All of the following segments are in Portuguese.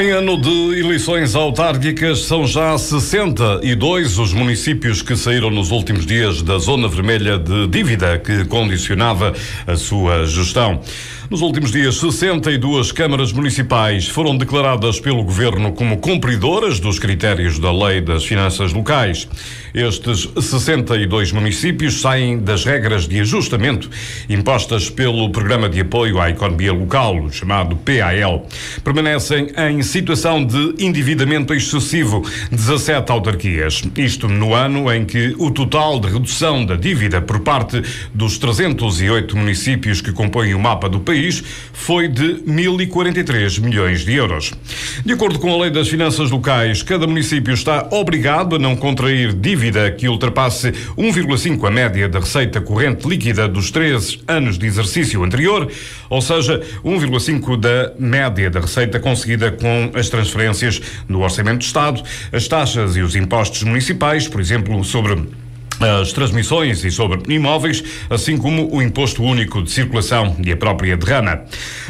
Em ano de eleições autárquicas, são já 62 os municípios que saíram nos últimos dias da zona vermelha de dívida que condicionava a sua gestão. Nos últimos dias, 62 câmaras municipais foram declaradas pelo governo como cumpridoras dos critérios da Lei das Finanças Locais. Estes 62 municípios saem das regras de ajustamento impostas pelo Programa de Apoio à Economia Local, chamado PAL. Permanecem em situação de endividamento excessivo 17 autarquias. Isto no ano em que o total de redução da dívida por parte dos 308 municípios que compõem o mapa do país foi de 1.043 milhões de euros. De acordo com a Lei das Finanças Locais, cada município está obrigado a não contrair dívida que ultrapasse 1,5 a média da receita corrente líquida dos três anos de exercício anterior, ou seja, 1,5 da média da receita conseguida com as transferências no Orçamento do Estado, as taxas e os impostos municipais, por exemplo, sobre as transmissões e sobre imóveis, assim como o imposto único de circulação e a própria derrama.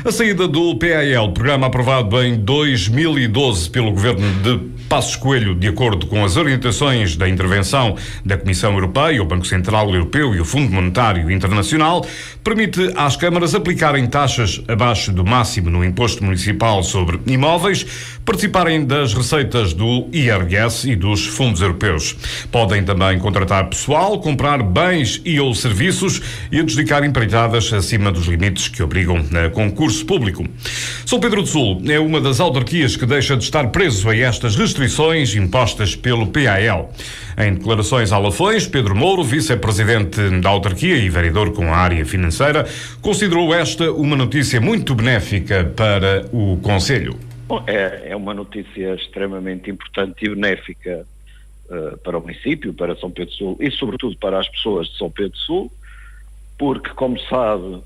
A saída do PAL, programa aprovado em 2012 pelo governo de Passos Coelho, de acordo com as orientações da intervenção da Comissão Europeia, o Banco Central Europeu e o Fundo Monetário Internacional, permite às câmaras aplicarem taxas abaixo do máximo no imposto municipal sobre imóveis, participarem das receitas do IRS e dos fundos europeus. Podem também contratar pessoal, comprar bens e ou serviços e adjudicar empreitadas acima dos limites que obrigam a concurso público. São Pedro do Sul é uma das autarquias que deixa de estar preso a estas restrições impostas pelo PAL. Em declarações a Lafões, Pedro Mouro, vice-presidente da autarquia e vereador com a área financeira, considerou esta uma notícia muito benéfica para o Conselho. Bom, é, é uma notícia extremamente importante e benéfica uh, para o município, para São Pedro Sul e, sobretudo, para as pessoas de São Pedro Sul, porque, como sabe, uh,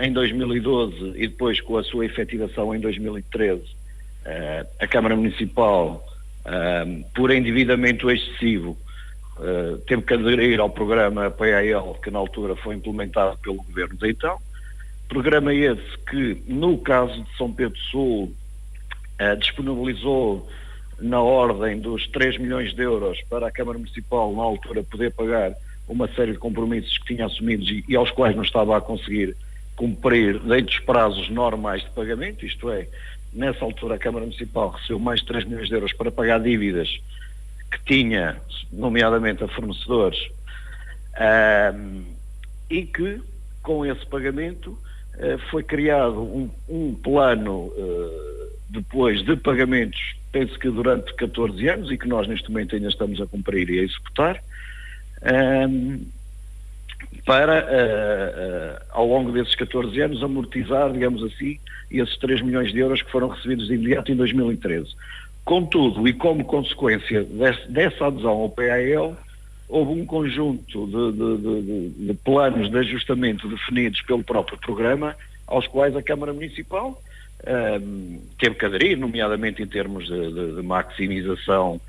em 2012 e depois com a sua efetivação em 2013, uh, eh, a Câmara Municipal, por endividamento excessivo, teve que aderir ao programa PAL, que na altura foi implementado pelo Governo de então. Programa esse que, no caso de São Pedro Sul, disponibilizou na ordem dos 3 milhões de euros para a Câmara Municipal, na altura, poder pagar uma série de compromissos que tinha assumidos e, e aos quais não estava a conseguir cumprir dentro dos prazos normais de pagamento, isto é, nessa altura a Câmara Municipal recebeu mais de 3 milhões de euros para pagar dívidas que tinha, nomeadamente a fornecedores, um, e que, com esse pagamento, uh, foi criado um, um plano uh, depois de pagamentos penso que durante 14 anos e que nós neste momento ainda estamos a cumprir e a executar, um, para, uh, uh, ao longo desses 14 anos, amortizar, digamos assim, esses 3 milhões de euros que foram recebidos de imediato em 2013. Contudo, e como consequência dessa adesão ao PAL, houve um conjunto de, de, de, de planos de ajustamento definidos pelo próprio programa, aos quais a Câmara Municipal um, teve que aderir, nomeadamente em termos de maximização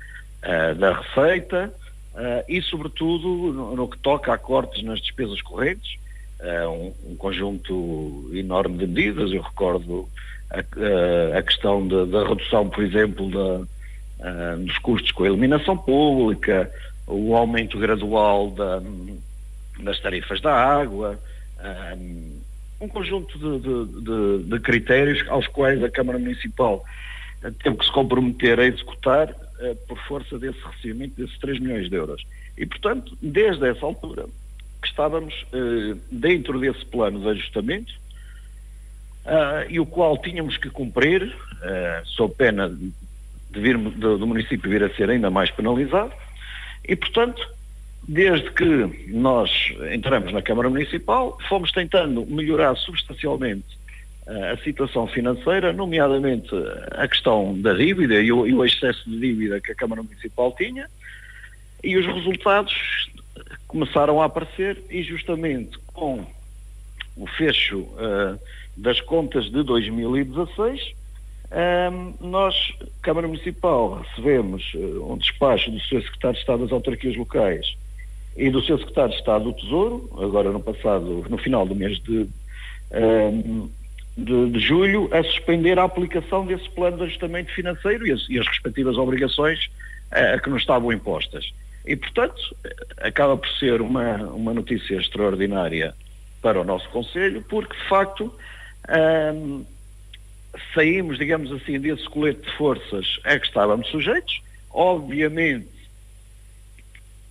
uh, da receita uh, e, sobretudo, no, no, que toca a cortes nas despesas correntes, uh, um, um, conjunto enorme de medidas. Eu recordo a, a questão de, da redução, por exemplo, da, dos custos com a eliminação pública, o aumento gradual da, das tarifas da água um conjunto de, de, de, de, critérios aos quais a Câmara Municipal teve que se comprometer a executar por força desse recebimento desses 3 milhões de euros. E, portanto, desde essa altura que estávamos uh, dentro desse plano de ajustamento uh, e o qual tínhamos que cumprir, sob pena de vir, do, município vir a ser ainda mais penalizado, e, portanto, Desde que nós entramos na Câmara Municipal, fomos tentando melhorar substancialmente a situação financeira, nomeadamente a questão da dívida e o, e o excesso de dívida que a Câmara Municipal tinha, e os resultados começaram a aparecer e justamente com o fecho uh, das contas de 2016, um, nós, Câmara Municipal, recebemos um despacho do Sr. Secretário de Estado das Autarquias Locais e do seu secretário de Estado do Tesouro, agora no passado, no final do mês de, um, de, de, julho a suspender a aplicação desse plano de ajustamento financeiro e as, e as respectivas obrigações a que nos estavam impostas. E, portanto, acaba por ser uma, uma notícia extraordinária para o nosso Conselho, porque, de facto, hum, saímos, digamos assim, desse colete de forças a que estávamos sujeitos. Obviamente,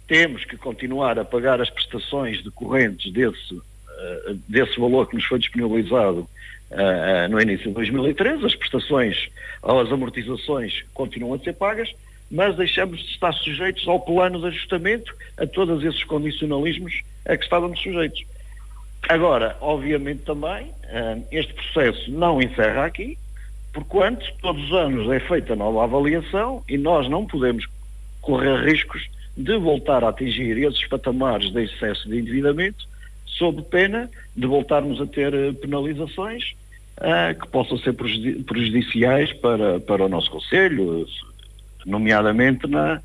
temos que continuar a pagar as prestações decorrentes desse, uh, desse valor que nos foi disponibilizado uh, no início de 2013. As prestações ou as amortizações continuam a ser pagas, mas deixamos de estar sujeitos ao plano de ajustamento, a todos esses condicionalismos a que estávamos sujeitos. Agora, obviamente também, este processo não encerra aqui, porquanto todos os anos é feita nova avaliação e nós não podemos correr riscos de voltar a atingir esses patamares de excesso de endividamento, sob pena de voltarmos a ter eh, penalizações uh, que possam ser prejudiciais para, para o nosso Conselho, nomeadamente na,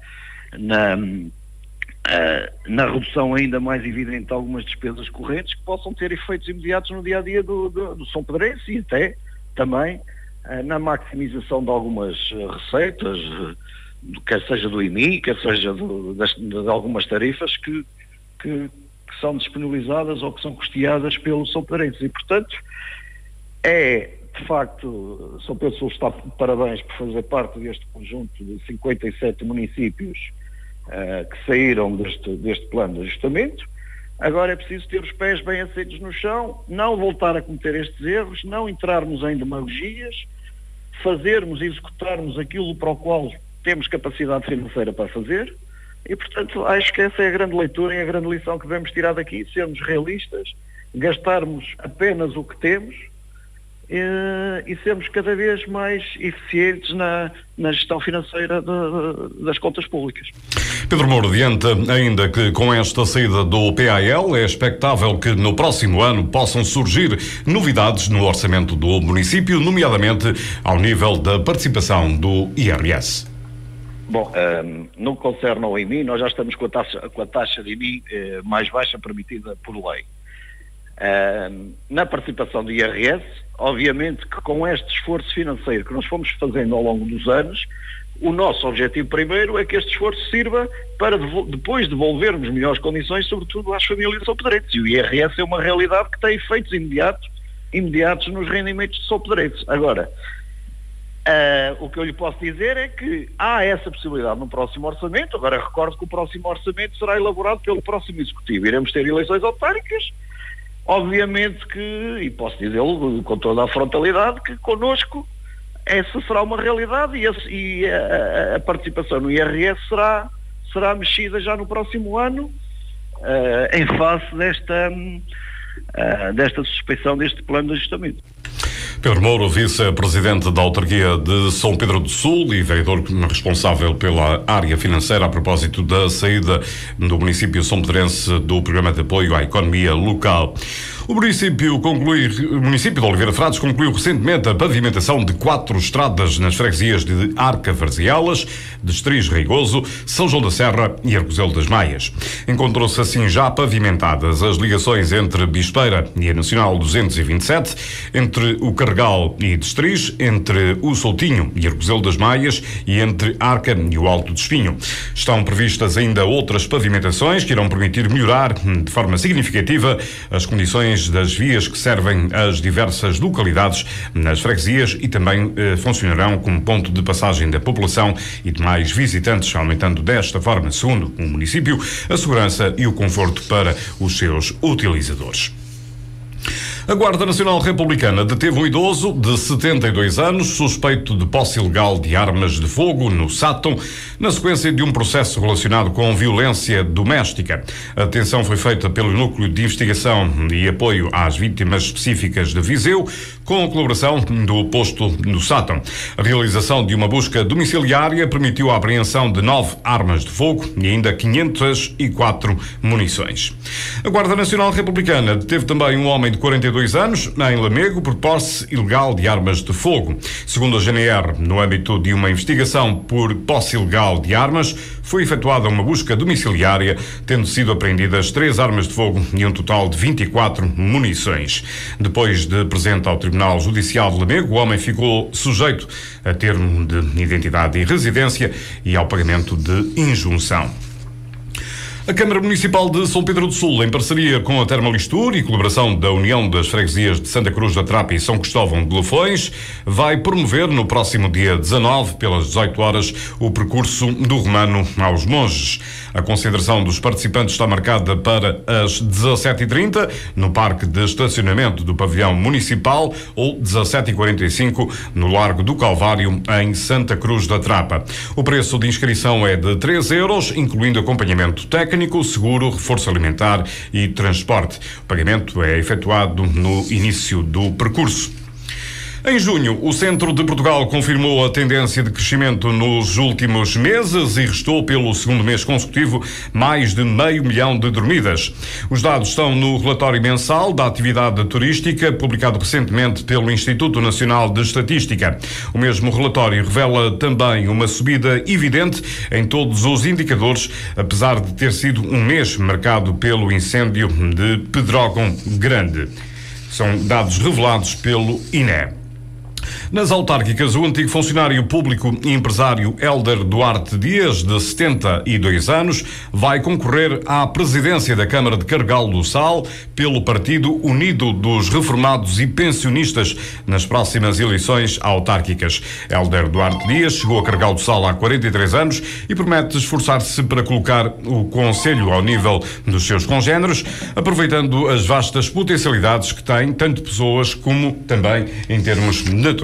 na, uh, na redução ainda mais evidente de algumas despesas correntes que possam ter efeitos imediatos no dia a dia do, do, do São Pedrense e até também uh, na maximização de algumas receitas, quer seja do IMI, quer seja do, das, de algumas tarifas que, que, que, são disponibilizadas ou que são custeadas pelo São Pedrense. E, portanto, é de facto, São Pedro Sul está de parabéns por fazer parte deste conjunto de 57 municípios uh, que saíram deste, deste plano de ajustamento. Agora é preciso ter os pés bem aceitos no chão, não voltar a cometer estes erros, não entrarmos em demagogias, fazermos e executarmos aquilo para o qual temos capacidade financeira para fazer. E, portanto, acho que essa é a grande leitura e a grande lição que devemos tirar daqui, sermos realistas, gastarmos apenas o que temos e, e sermos cada vez mais eficientes na, na gestão financeira de, de, das contas públicas. Pedro Moura adianta ainda que com esta saída do PAL é expectável que no próximo ano possam surgir novidades no orçamento do município, nomeadamente ao nível da participação do IRS. Bom, um, ehm, no que concerne ao IMI, nós já estamos com a taxa, com a taxa de IMI eh, mais baixa permitida por lei. Na participação do IRS, obviamente que com este esforço financeiro que nós fomos fazendo ao longo dos anos, o nosso objetivo primeiro é que este esforço sirva para depois devolvermos melhores condições, sobretudo às famílias sopedrenses. E o IRS é uma realidade que tem efeitos imediatos, imediatos nos rendimentos de sopedrenses. Agora, uh, o que eu lhe posso dizer é que há essa possibilidade no próximo orçamento. Agora, recordo que o próximo orçamento será elaborado pelo próximo executivo. Iremos ter eleições autárquicas Obviamente que, e posso dizê-lo com toda a frontalidade, que connosco essa será uma realidade e, e a, a, participação no IRS será, será mexida já no próximo ano uh, em face desta, uh, desta suspeição deste plano de ajustamento. Pedro Mouro, vice-presidente da autarquia de São Pedro do Sul e vereador responsável pela área financeira a propósito da saída do município são pedrense do programa de apoio à economia local. O município, conclui, o município de Oliveira Frades concluiu recentemente a pavimentação de quatro estradas nas freguesias de Arca Varzealas, Destris Reigoso, São João da Serra e Arcozelo das Maias. Encontrou-se assim já pavimentadas as ligações entre Bispeira e a Nacional 227, entre o Carregal e Destris, entre o Soltinho e Arcozelo das Maias e entre Arca e o Alto de Espinho. Estão previstas ainda outras pavimentações que irão permitir melhorar de forma significativa as condições das vias que servem as diversas localidades nas freguesias e também eh, funcionarão como ponto de passagem da população e de mais visitantes, aumentando desta forma, segundo o município, a segurança e o conforto para os seus utilizadores. A Guarda Nacional Republicana deteve um idoso de 72 anos, suspeito de posse ilegal de armas de fogo no Sátão, na sequência de um processo relacionado com violência doméstica. A detenção foi feita pelo Núcleo de Investigação e Apoio às Vítimas Específicas de Viseu, com a colaboração do posto no Sátão. A realização de uma busca domiciliária permitiu a apreensão de nove armas de fogo e ainda 504 munições. A Guarda Nacional Republicana deteve também um homem de 42 42 anos, em Lamego, por posse ilegal de armas de fogo. Segundo a GNR, no âmbito de uma investigação por posse ilegal de armas, foi efetuada uma busca domiciliária, tendo sido apreendidas três armas de fogo e um total de 24 munições. Depois de presente ao Tribunal Judicial de Lamego, o homem ficou sujeito a termo de identidade e residência e ao pagamento de injunção. A Câmara Municipal de São Pedro do Sul, em parceria com a Termalistur e colaboração da União das Freguesias de Santa Cruz da Trapa e São Cristóvão de Lafões, vai promover no próximo dia 19, pelas 18 horas, o percurso do Romano aos Monges. A concentração dos participantes está marcada para as 17h30 no Parque de Estacionamento do Pavilhão Municipal ou 17h45 no Largo do Calvário, em Santa Cruz da Trapa. O preço de inscrição é de 3 euros, incluindo acompanhamento técnico técnico, seguro, reforço alimentar e transporte. O pagamento é efetuado no início do percurso. Em junho, o Centro de Portugal confirmou a tendência de crescimento nos últimos meses e restou pelo segundo mês consecutivo mais de meio milhão de dormidas. Os dados estão no relatório mensal da atividade turística, publicado recentemente pelo Instituto Nacional de Estatística. O mesmo relatório revela também uma subida evidente em todos os indicadores, apesar de ter sido um mês marcado pelo incêndio de Pedrógão Grande. São dados revelados pelo INE. Nas autárquicas, o antigo funcionário público e empresário Helder Duarte Dias, de 72 anos, vai concorrer à presidência da Câmara de Cargal do Sal pelo Partido Unido dos Reformados e Pensionistas nas próximas eleições autárquicas. Helder Duarte Dias chegou a Cargal do Sal há 43 anos e promete esforçar-se para colocar o Conselho ao nível dos seus congêneres, aproveitando as vastas potencialidades que tem, tanto pessoas como também em termos naturais.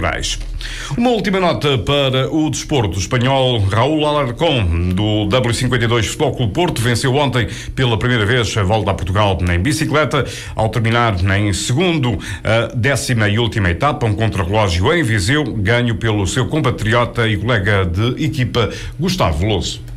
Uma última nota para o desporto. O espanhol Raul Alarcón, do W52 Futebol Clube Porto, venceu ontem pela primeira vez a volta a Portugal em bicicleta, ao terminar em segundo a décima e última etapa, um contrarrelógio em Viseu, ganho pelo seu compatriota e colega de equipa Gustavo Veloso.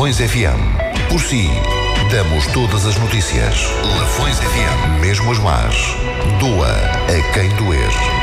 Lafões FM. Por si, damos todas as notícias. Lafões FM. Mesmo as más. Doa a quem doer.